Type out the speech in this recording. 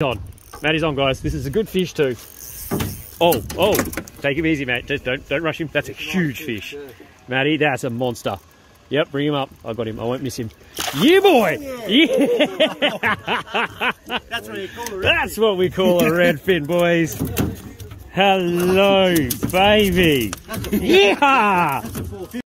on. Matty's on, guys. This is a good fish too. Oh, oh, take him easy, mate. Just don't don't rush him. That's a huge fish. Matty, that's a monster. Yep, bring him up. I got him. I won't miss him. Yeah, boy. Yeah. That's what you call a That's what we call a redfin, boys. Hello, baby. Yeah.